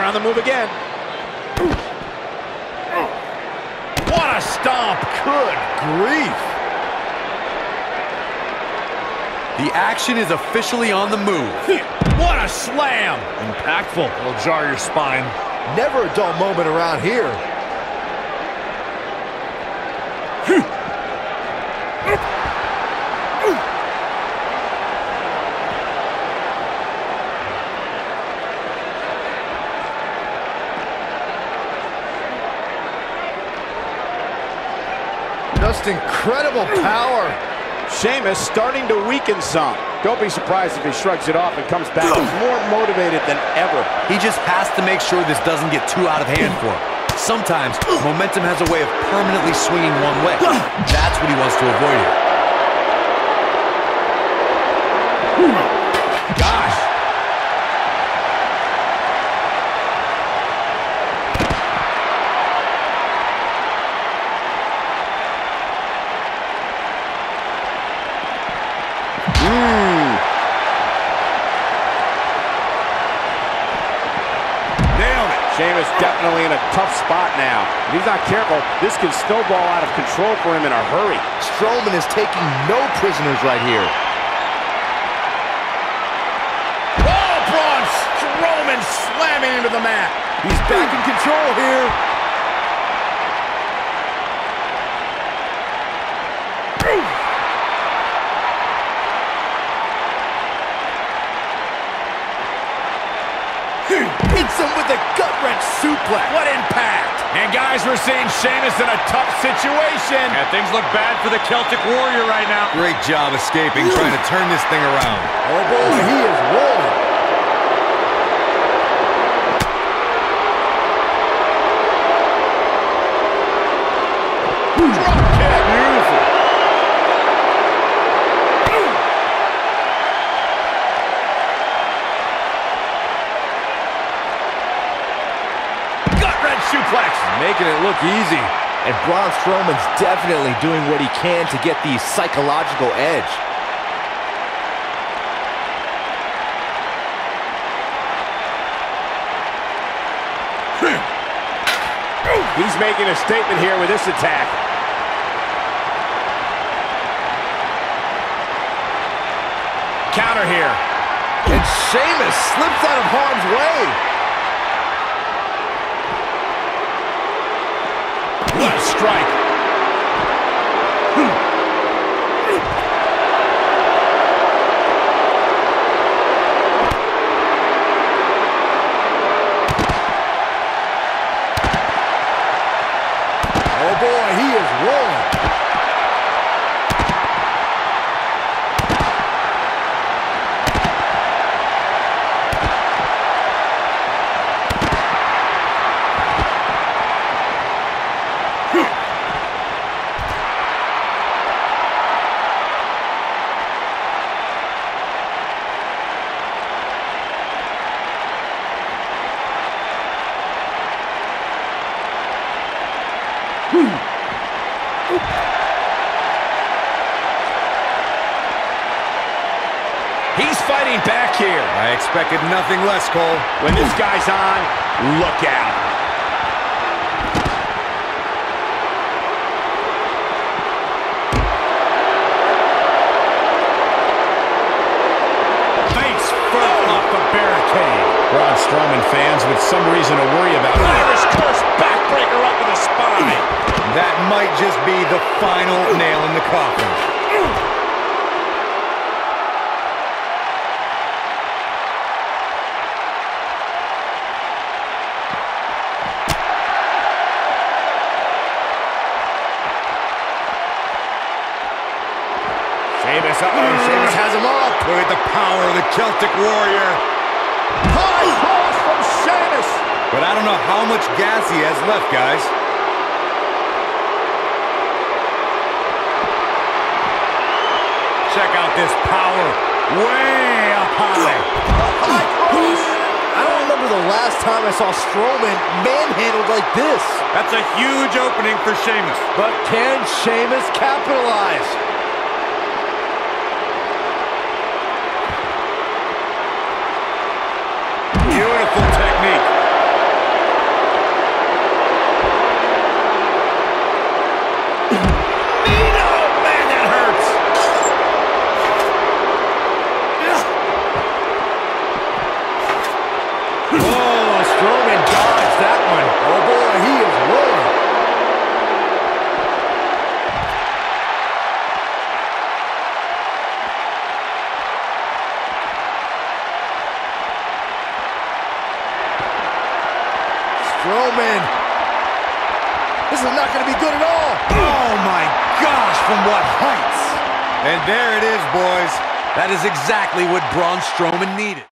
they're on the move again. What a stomp. Good grief. The action is officially on the move. What a slam. Impactful. It'll jar your spine. Never a dull moment around here. Just incredible power. Sheamus starting to weaken some. Don't be surprised if he shrugs it off and comes back more motivated than ever. He just has to make sure this doesn't get too out of hand for him. Sometimes, momentum has a way of permanently swinging one way. That's what he wants to avoid here. Sheamus definitely in a tough spot now. If he's not careful, this can snowball out of control for him in a hurry. Strowman is taking no prisoners right here. Oh, Braun Strowman slamming into the mat. He's back in control here. Hits him with a gut-wrench suplex. What impact. And guys, we're seeing Sheamus in a tough situation. And things look bad for the Celtic Warrior right now. Great job escaping, trying to turn this thing around. Oh boy, he is rolling. Drop kick. Beautiful. Gut-wrench suplex. Making it look easy. And Braun Strowman's definitely doing what he can to get the psychological edge. He's making a statement here with this attack. Counter here. And Sheamus slips out of harm's way. What a strike. Oh boy, he is rolling. He's fighting back here. I expected nothing less, Cole. When this guy's on, look out. Face first off the barricade. Braun Strowman fans with some reason to worry about. Irish curse backbreaker up to the spine. That might just be the final nail in the coffin. Sheamus, uh-oh, mm. Sheamus has him up. Look at the power of the Celtic Warrior. But I don't know how much gas he has left, guys. Check out this power. Way up high. I don't remember the last time I saw Strowman manhandled like this. That's a huge opening for Sheamus. But can Sheamus capitalize? Beautiful technique. This is not going to be good at all. Oh, my gosh, from what heights? And there it is, boys. That is exactly what Braun Strowman needed.